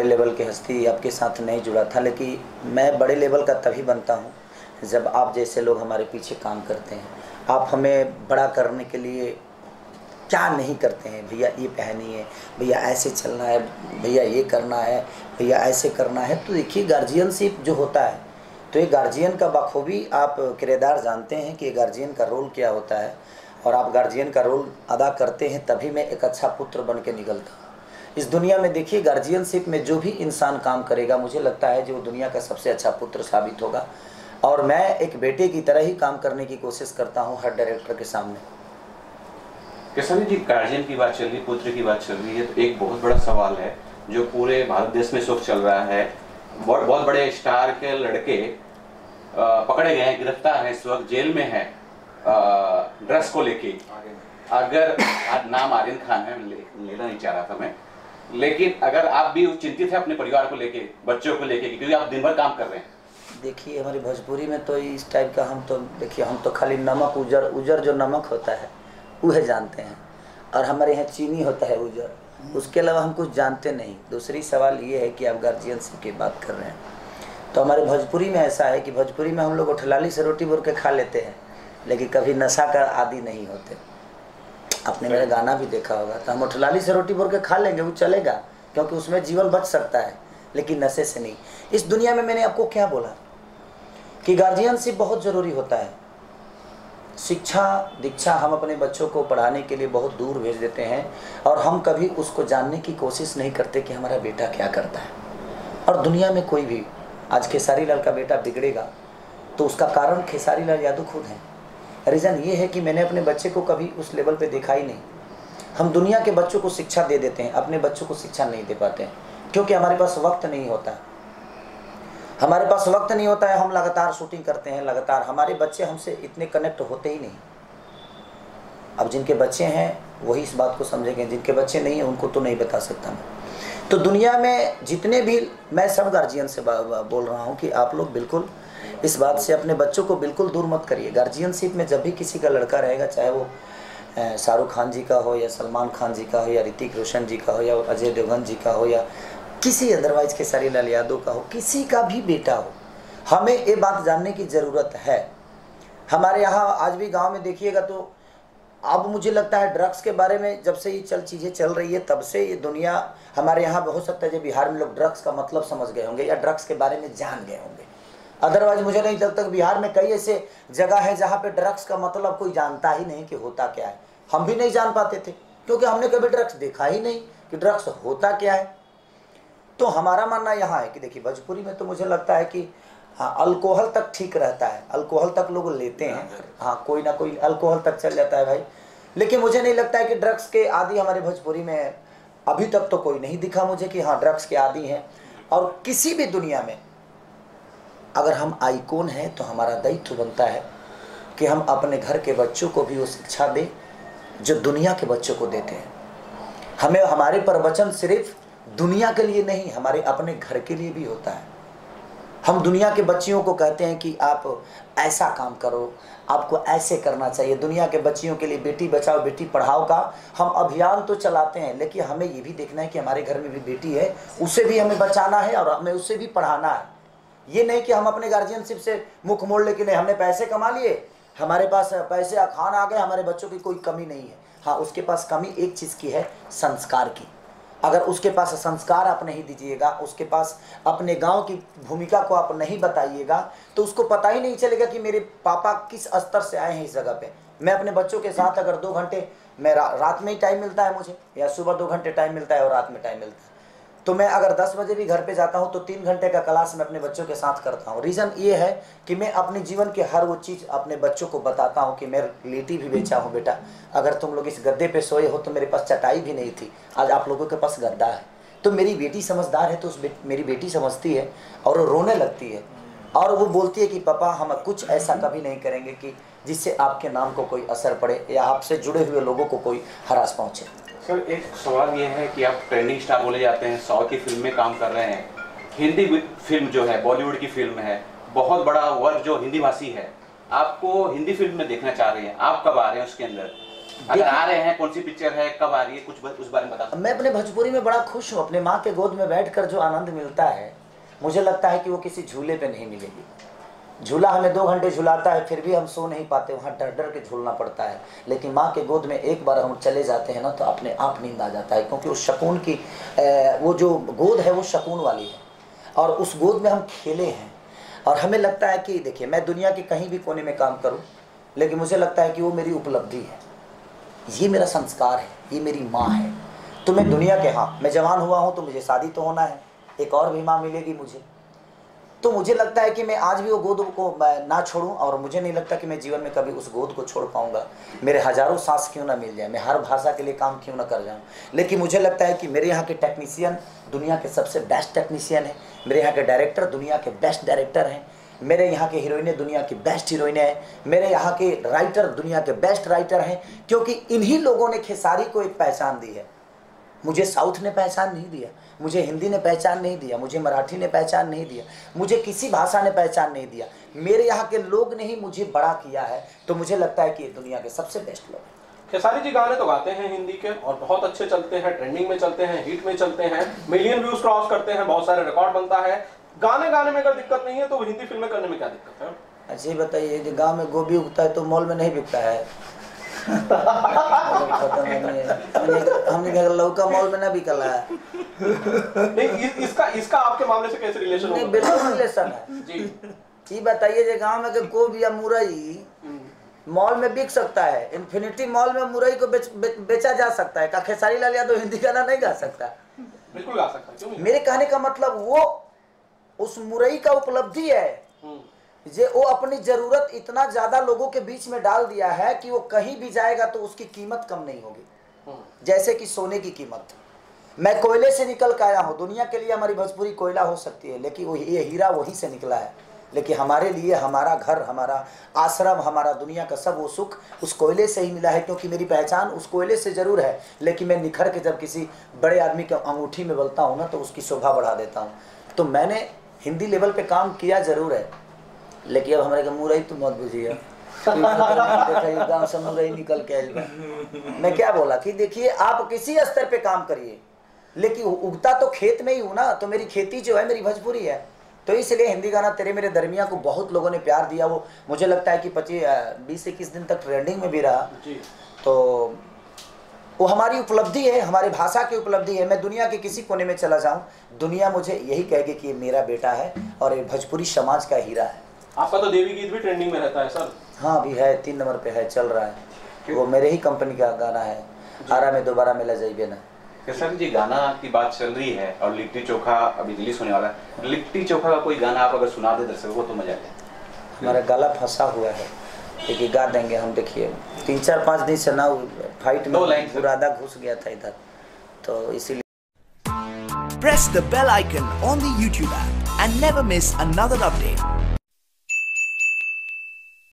बड़े लेवल की हस्ती आपके साथ नहीं जुड़ा था, लेकिन मैं बड़े लेवल का तभी बनता हूँ जब आप जैसे लोग हमारे पीछे काम करते हैं। आप हमें बड़ा करने के लिए क्या नहीं करते हैं? भैया, ये पहनिए, भैया, ऐसे चलना है, भैया, ये करना है, भैया, ऐसे करना है। तो देखिए गार्जियनशिप जो होता है तो ये गार्जियन का बखूबी आप किरदार जानते हैं कि गार्जियन का रोल क्या होता है। और आप गार्जियन का रोल अदा करते हैं, तभी मैं एक अच्छा पुत्र बन के निकलता हूँ। इस दुनिया में देखिए गार्जियनशिप में जो भी इंसान काम करेगा मुझे लगता है जो दुनिया का सबसे अच्छा पुत्र साबित होगा। और मैं एक बेटे की तरह ही काम करने की कोशिश करता हूँ हर डायरेक्टर के सामने। किसान जी गार्जियन की बात चल रही पुत्र की बात चल रही है तो एक बहुत बड़ा सवाल है जो पूरे भारत देश में सुख चल रहा है। बहुत बहुत बड़े स्टार के लड़के पकड़े गए हैं गिरफ़्तार हैं इस वक्त जेल में है ड्रग्स को लेके। अगर आज नाम आर्यन खान है ले, लेना नहीं चाह रहा था मैं। लेकिन अगर आप भी चिंतित है अपने परिवार को लेके, बच्चों को लेके क्योंकि आप दिन भर काम कर रहे हैं। देखिए, हमारी भोजपुरी में तो इस टाइप का हम तो देखिए, हम तो खाली नमक, उजर उजर जो नमक होता है, वह जानते हैं। और हमारे यहाँ चीनी होता है उजर, उसके अलावा हम कुछ जानते नहीं। दूसरी सवाल ये है कि आप गार्जियनशिप की बात कर रहे हैं। तो हमारे भोजपुरी में ऐसा है कि भोजपुरी में हम लोग उठलाली से रोटी बोल के खा लेते हैं, लेकिन कभी नशा का आदि नहीं होते। आपने मेरा गाना भी देखा होगा। तो हम उठलाली से रोटी बोल के खा लेंगे, वो चलेगा, क्योंकि उसमें जीवन बच सकता है, लेकिन नशे से नहीं। इस दुनिया में मैंने आपको क्या बोला? कि गार्जियनशिप बहुत ज़रूरी होता है। शिक्षा, दीक्षा हम अपने बच्चों को पढ़ाने के लिए बहुत दूर भेज देते हैं, और हम कभी उसको जानने की कोशिश नहीं करते कि हमारा बेटा क्या करता है। और दुनिया में कोई भी, आज खेसारी लाल का बेटा बिगड़ेगा तो उसका कारण खेसारी लाल यादव खुद हैं। रीज़न ये है कि मैंने अपने बच्चे को कभी उस लेवल पे देखा ही नहीं। हम दुनिया के बच्चों को शिक्षा दे देते हैं, अपने बच्चों को शिक्षा नहीं दे पाते क्योंकि हमारे पास वक्त नहीं होता। हमारे पास वक्त नहीं होता है, हम लगातार शूटिंग करते हैं, लगातार। हमारे बच्चे हमसे इतने कनेक्ट होते ही नहीं। अब जिनके बच्चे हैं, वही इस बात को समझेंगे, जिनके बच्चे नहीं हैं, उनको तो नहीं बता सकता मैं। तो दुनिया में जितने भी, मैं सब गार्जियन से बोल रहा हूँ कि आप लोग बिल्कुल इस बात से अपने बच्चों को बिल्कुल दूर मत करिए। गार्जियनशिप में जब भी किसी का लड़का रहेगा, चाहे वो शाहरुख खान जी का हो या सलमान खान जी का हो या ऋतिक रोशन जी का हो या अजय देवगन जी का हो या किसी अदरवाइज़ के सारी लाल यादव का हो, किसी का भी बेटा हो, हमें ये बात जानने की ज़रूरत है। हमारे यहाँ आज भी गाँव में देखिएगा तो अब मुझे लगता है ड्रग्स के बारे में जब से ये चल, चीज़ें चल रही है, तब से ये दुनिया, हमारे यहाँ हो सकता है जब बिहार में लोग ड्रग्स का मतलब समझ गए होंगे या ड्रग्स के बारे में जान गए होंगे। अदरवाइज़ मुझे नहीं जब तक बिहार में कई ऐसे जगह है जहाँ पे ड्रग्स का मतलब कोई जानता ही नहीं कि होता क्या है। हम भी नहीं जान पाते थे, क्योंकि हमने कभी ड्रग्स देखा ही नहीं कि ड्रग्स होता क्या है। तो हमारा मानना यहाँ है कि देखिए भोजपुरी में तो मुझे लगता है कि हाँ अल्कोहल तक ठीक रहता है। अल्कोहल तक लोग लेते हैं। हाँ कोई ना कोई अल्कोहल तक चल जाता है भाई। लेकिन मुझे नहीं लगता है कि ड्रग्स के आदि हमारे भोजपुरी में अभी तक तो कोई नहीं दिखा मुझे कि हाँ ड्रग्स के आदि हैं। और किसी भी दुनिया में अगर हम आइकोन हैं तो हमारा दायित्व बनता है कि हम अपने घर के बच्चों को भी वो शिक्षा दें जो दुनिया के बच्चों को देते हैं। हमें हमारे प्रवचन सिर्फ़ दुनिया के लिए नहीं हमारे अपने घर के लिए भी होता है। हम दुनिया के बच्चियों को कहते हैं कि आप ऐसा काम करो, आपको ऐसे करना चाहिए। दुनिया के बच्चियों के लिए बेटी बचाओ, बेटी पढ़ाओ का हम अभियान तो चलाते हैं, लेकिन हमें ये भी देखना है कि हमारे घर में भी बेटी है, उसे भी हमें बचाना है और हमें उसे भी पढ़ाना है। ये नहीं कि हम अपने गार्जियनशिप से मुख मोड़ लेके नहीं, हमने पैसे कमा लिए, हमारे पास पैसे, खान आ गए, हमारे बच्चों की कोई कमी नहीं है। हाँ उसके पास कमी एक चीज़ की है, संस्कार की। अगर उसके पास संस्कार आप नहीं दीजिएगा उसके पास अपने गाँव की भूमिका को आप नहीं बताइएगा तो उसको पता ही नहीं चलेगा कि मेरे पापा किस स्तर से आए हैं इस जगह पे। मैं अपने बच्चों के साथ अगर दो घंटे मैं रा, रात में ही टाइम मिलता है मुझे या सुबह दो घंटे टाइम मिलता है और रात में टाइम मिलता है। तो मैं अगर 10 बजे भी घर पे जाता हूँ तो तीन घंटे का क्लास मैं अपने बच्चों के साथ करता हूँ। रीज़न ये है कि मैं अपने जीवन के हर वो चीज़ अपने बच्चों को बताता हूँ कि मैं लेटी भी बेचा हूँ बेटा। अगर तुम लोग इस गद्दे पे सोए हो तो मेरे पास चटाई भी नहीं थी। आज आप लोगों के पास गद्दा है। तो मेरी बेटी समझदार है तो उस बे, मेरी बेटी समझती है और वो रोने लगती है। और वो बोलती है कि पापा हम कुछ ऐसा कभी नहीं करेंगे कि जिससे आपके नाम को कोई असर पड़े या आपसे जुड़े हुए लोगों को कोई हरास पहुँचे। सर एक सवाल ये है कि आप ट्रेंडिंग स्टार बोले जाते हैं साउथ की फ़िल्म में काम कर रहे हैं। हिंदी फ़िल्म जो है बॉलीवुड की फ़िल्म है बहुत बड़ा वर्ग जो हिंदी भाषी है आपको हिंदी फ़िल्म में देखना चाह रहे हैं आप कब आ रहे हैं उसके अंदर? अगर आ रहे हैं कौन सी पिक्चर है कब आ रही है कुछ उस बारे में बता मैं अपने भोजपुरी में बड़ा खुश हूँ अपने माँ के गोद में बैठकर जो आनंद मिलता है मुझे लगता है कि वो किसी झूले पे नहीं मिलेगी। झूला हमें दो घंटे झुलाता है, फिर भी हम सो नहीं पाते, वहाँ डर डर के झूलना पड़ता है। लेकिन माँ के गोद में एक बार हम चले जाते हैं ना तो अपने आप नींद आ जाता है, क्योंकि उस शकून की वो जो गोद है, वो शकून वाली है। और उस गोद में हम खेले हैं, और हमें लगता है कि, देखिए, मैं दुनिया के कहीं भी कोने में काम करूँ, लेकिन मुझे लगता है कि वो मेरी उपलब्धि है। ये मेरा संस्कार है, ये मेरी माँ है। तो मैं दुनिया के हाँ मैं जवान हुआ हूँ तो मुझे शादी तो होना है, एक और भी माँ मिलेगी मुझे। तो मुझे लगता है कि मैं आज भी वो गोद को ना छोड़ूं और मुझे नहीं लगता कि मैं जीवन में कभी उस गोद को छोड़ पाऊँगा। मेरे हज़ारों सांस क्यों ना मिल जाए? मैं हर भाषा के लिए काम क्यों ना कर जाऊँ? लेकिन मुझे लगता है कि मेरे यहाँ के टेक्नीशियन दुनिया के सबसे बेस्ट टेक्नीशियन हैं। मेरे यहाँ के डायरेक्टर दुनिया के बेस्ट डायरेक्टर हैं। मेरे यहाँ के हीरोइने दुनिया की बेस्ट हीरोइने हैं। मेरे यहाँ के राइटर दुनिया के बेस्ट राइटर हैं। क्योंकि इन्हीं लोगों ने खेसारी को एक पहचान दी है। मुझे साउथ ने पहचान नहीं दिया मुझे हिंदी ने पहचान नहीं दिया मुझे मराठी ने पहचान नहीं दिया मुझे किसी भाषा ने पहचान नहीं दिया। मेरे यहाँ के लोग ने ही मुझे बड़ा किया है तो मुझे लगता है कि ये दुनिया के सबसे बेस्ट लोग हैं। खेसारी जी गाने तो गाते हैं हिंदी के और बहुत अच्छे चलते हैं ट्रेंडिंग में चलते हैं हिट में चलते हैं मिलियन व्यूज़ क्रॉस करते हैं बहुत सारे रिकॉर्ड बनता है। गाने गाने में अगर दिक्कत नहीं है तो हिंदी फ़िल्में करने में क्या दिक्कत है? अच्छा बताइए जो गाँव में गोभी उगता है तो मॉल में नहीं बिकता है। हमने हमने कहा लौका मॉल में ना बिकला है नहीं इसका इसका आपके मामले से कैसे रिलेशन नहीं बिल्कुल रिलेशन है। जी। ये बताइए जो गाँव में के गोभी या मुरई मॉल में बिक सकता है? इन्फिनिटी मॉल में मुरई को बेच, बेच, बेचा जा सकता है? का खेसारी लाल यादव हिंदी गाना नहीं गा सकता? बिल्कुल गा सकता है क्यों मेरे कहने का मतलब वो उस मुरई का उपलब्धि है। जे वो अपनी ज़रूरत इतना ज़्यादा लोगों के बीच में डाल दिया है कि वो कहीं भी जाएगा तो उसकी कीमत कम नहीं होगी। हम्म, जैसे कि सोने की कीमत। मैं कोयले से निकल के आया हूँ। दुनिया के लिए हमारी भोजपुरी कोयला हो सकती है लेकिन वो ये हीरा वहीं से निकला है। लेकिन हमारे लिए हमारा घर हमारा आश्रम हमारा दुनिया का सब वो सुख उस कोयले से ही मिला है क्योंकि मेरी पहचान उस कोयले से ज़रूर है। लेकिन मैं निखर के जब किसी बड़े आदमी के अंगूठी में बोलता हूँ ना तो उसकी शोभा बढ़ा देता हूँ। तो मैंने हिंदी लेवल पे काम किया ज़रूर है। लेकिन अब हमारे के मुरई तो मत बुझिए गाँव से मुरई निकल के मैं क्या बोला कि देखिए आप किसी स्तर पे काम करिए लेकिन उगता तो खेत में ही हूँ ना तो मेरी खेती जो है मेरी भोजपुरी है। तो इसलिए हिंदी गाना तेरे मेरे दरमिया को बहुत लोगों ने प्यार दिया। वो मुझे लगता है कि पच्चीस बीस इक्कीस दिन तक ट्रेंडिंग में भी रहा। तो वो हमारी उपलब्धि है हमारी भाषा की उपलब्धि है। मैं दुनिया के किसी कोने में चला जाऊँ दुनिया मुझे यही कहेगी कि ये मेरा बेटा है और ये भोजपुरी समाज का हीरा है। आपका तो देवी गीत भी ट्रेंडिंग में रहता है सर। हाँ अभी है तीन नंबर पे है चल रहा है। वो मेरे ही कंपनी का गाना है। आरा में दोबारा मिला जाइए ना। खेसारी जी गाना की बात चल रही है और लिट्टी चोखा अभी रिलीज़ होने वाला है। लिट्टी चोखा का कोई गाना आप अगर सुना दे दर्शकों को तो मज़ा आ जाए हमारा गला फंसा हुआ है। लेकिन गा देंगे हम देखिए। तीन चार पाँच दिन से ना फाइट में दो लाइन से। बुरादा घुस गया था इधर। तो इसीलिए press the bell icon on the YouTube app and never miss another update.